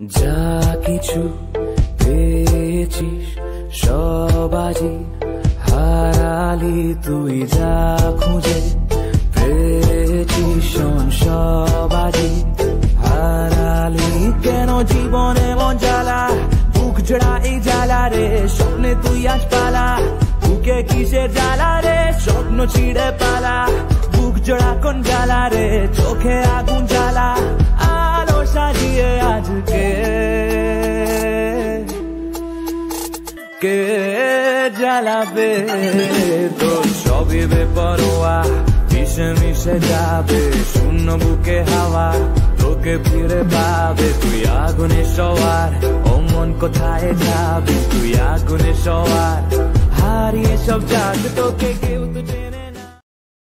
যা কিছু পেয়েছিস সবাজি হারালি। তুই যা খুঁজে পেয়েছিস, শোন সবাজি হারালি। কেন জীবনে মন জ্বালা? বুক জড়া এই জ্বালা রে, স্বপ্নে তুই আজ পালা। বুকে কিসে জ্বালা রে? স্বপ্ন ছিঁড়ে পালা। বুক জোড়া কোন জ্বালা রে? চোখে আগুন জ্বালা। আলো সাজিয়ে আজকে কে জ্বালাবে? তোর সবই বেপরোয়া, মিশে মিশে যাবে। শূন্য বুকে হাওয়া তোকে ফিরে পাবে। তুই আগুনে সবার ও মন কোথায় যাবে? তুই আগুনে সবার হারিয়ে সব জাগ তোকে কেউ তো চেনে